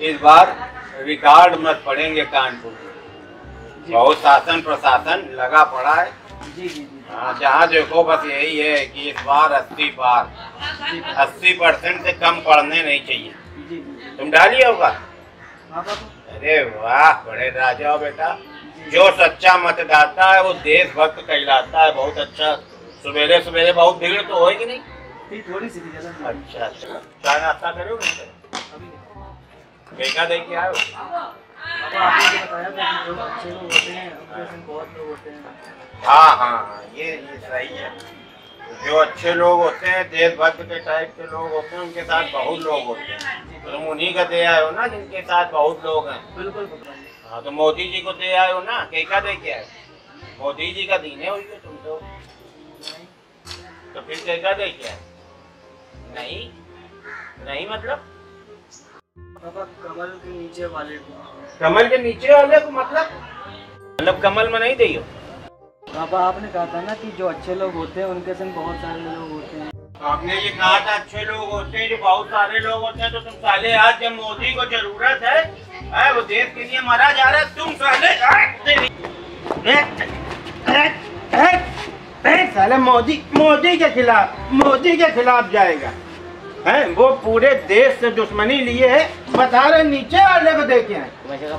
इस बार रिकॉर्ड मत पड़ेंगे कानपुर। में। बहुत शासन प्रशासन लगा पड़ा है। जी जी जी। हाँ जहाँ देखो बस यही है कि इस बार अस्सी पार अस्सी परसेंट से कम पढ़ने नहीं चाहिए। तुम डालिए होगा अरे वाह बड़े राजा हो बेटा। जो सच्चा मतदाता है वो देशभक्त कहलाता है। बहुत अच्छा। सवेरे सवेरे बहुत भीड़ तो होगी नहीं। थोड़ी सी। अच्छा अच्छा। चाय नाश्ता करोगे? होते हैं उनके संग बहुत लोग होते हैं। हाँ हाँ हाँ ये ये सही है। जो अच्छे लोग होते हैं देशभक्त के टाइप के लोग होते हैं उनके साथ बहुत लोग होते हैं। तुम उन्हीं का दे आए हो ना जिनके साथ बहुत लोग हैं? बिल्कुल हाँ तो मोदी जी को दे आए हो ना केका दे के आए मोदी जी का दीने हुई हो तुम तो तो फिर केका दे के आए नहीं? नहीं मतलब? बाबा कमल के नीचे वाले को। कमल के नीचे वाले को मतलब? मतलब कमल में नहीं दी हो बाबा आपने कहा था ना कि जो अच्छे लोग होते हैं उनके संग बहुत सारे लोग होते हैं। आपने ये कहा था अच्छे लोग होते हैं जो बहुत सारे लोग होते हैं तो तुम साले आज जब मोदी को ज़रूरत है, है वो देश के लिए मरा जा रहा है तुम साले आ, साले मोदी मोदी के खिलाफ मोदी के खिलाफ जाएगा। है? वो पूरे देश से दुश्मनी लिए है। बता रहे नीचे वाले को देखे हैं।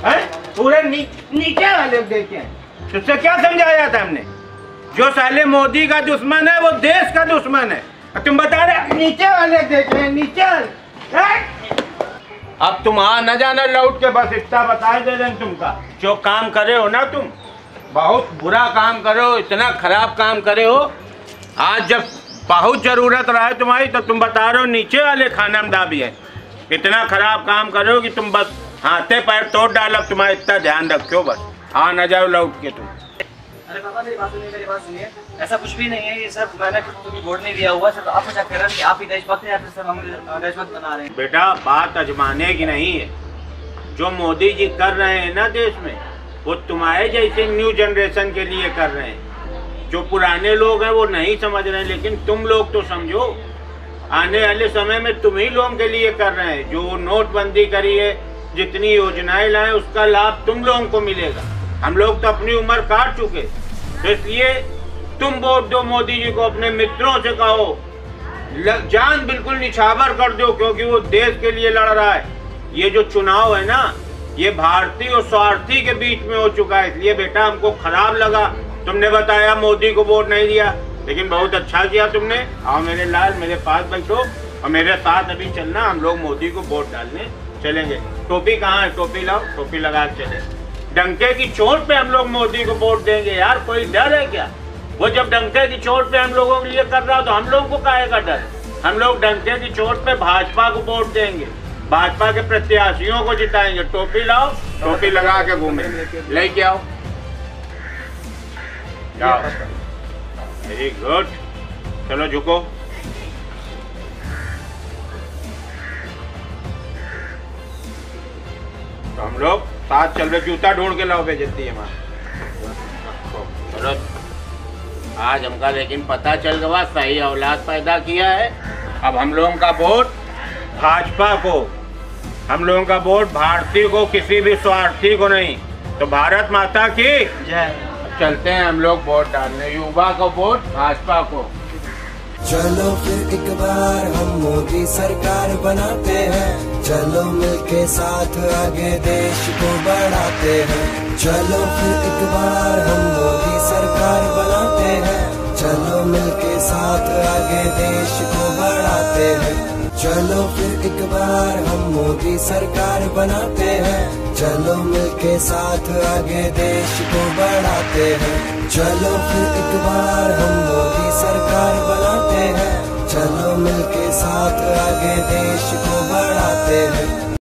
हैं? पूरे नी, नीचे वाले को देखे हैं। तुझसे क्या समझाया था हमने? जो साले मोदी का दुश्मन है वो देश का दुश्मन है। तुम बता रहे नीचे वाले देख हैं नीचे हैं? अब तुम आ न जाना लौट के बस इतना बता दे रहे तुमका। जो काम करे हो ना तुम बहुत बुरा काम करे हो इतना खराब काम करे हो। आज जब बहुत ज़रूरत रहा है तुम्हारी तो तुम बता रहे हो नीचे वाले खाना में दाबी है। इतना खराब काम करो कि तुम बस हाथे पैर तोड़ डालो तुम्हारा इतना ध्यान रखो बस। आ न जाओ लौट के तुम। अरे बाबा मेरी बात सुनिए मेरी बात सुनिए। ऐसा कुछ भी नहीं है ये सब मैंने कुछ वोट नहीं दिया हुआ सिर्फ़ आप मज़ाक कर रहे हैं आप ही देशभक्त हैं या फिर सब हम देशभक्त बना रहे हैं। बेटा बात अजमाने की नहीं है। जो मोदी जी कर रहे हैं ना देश में वो तुम्हारे जैसे न्यू जनरेशन के लिए कर रहे हैं। जो पुराने लोग हैं वो नहीं समझ रहे, लेकिन तुम लोग तो समझो। आने वाले समय में तुम ही लोगों के लिए कर रहे हैं। जो नोटबंदी करी है, जितनी योजनाएँ लाए, उसका लाभ तुम लोगों को मिलेगा। हम लोग तो अपनी उम्र काट चुके तो इसलिए तुम वोट दो, मोदी जी को अपने मित्रों से कहो जान बिल्कुल निछावर कर दो, क्योंकि वो देश के लिए लड़ रहा है। ये जो चुनाव है ना, ये भारतीय और स्वार्थी के बीच में हो चुका है। इसलिए बेटा, हमको खराब लगा। तुमने बताया, मोदी को वोट नहीं दिया। लेकिन बहुत अच्छा किया तुमने। आओ मेरे लाल, मेरे पास बैठो और मेरे साथ अभी चलना। हम लोग मोदी को वोट डालने चलेंगे। टोपी कहाँ है? टोपी लाओ, टोपी लगा चले। डंके की चोट पे हम लोग मोदी को वोट देंगे। यार, कोई डर है क्या? वो जब डंके की चोट पे हम लोगों के लिए कर रहा हो तो हम लोगों को काहे का डर? हम लोग डंके की चोट पे भाजपा को वोट देंगे। भाजपा के प्रत्याशियों को जिताएँगे। टोपी लाओ, टोपी लगा के घूमे। लेके आओ। वेरी गुड चलो झुको। तो हम लोग साथ चल रहे जूता ढूंढ के लाओ बेजती है चलो। आज हमका लेकिन पता चल गया, सही औलाद पैदा किया है। अब हम लोगों का वोट भाजपा को। हम लोगों का वोट भारतीय को, किसी भी स्वार्थी को नहीं। तो भारत माता की जय। चलते हैं, हम लोग वोट डालने। युवा को वोट, भाजपा को। चलो फिर एक बार हम मोदी सरकार बनाते हैं। चलो मिलके साथ आगे देश को बढ़ाते हैं। चलो फिर एक बार हम मोदी सरकार बनाते हैं। चलो मिलके साथ आगे देश को बढ़ाते हैं। चलो फिर एक बार हम मोदी सरकार बनाते हैं। चलो मिलके साथ आगे देश को बढ़ाते हैं। चलो फिर एक बार हम मोदी सरकार बनाते हैं। चलो मिलके साथ आगे देश को बढ़ाते हैं।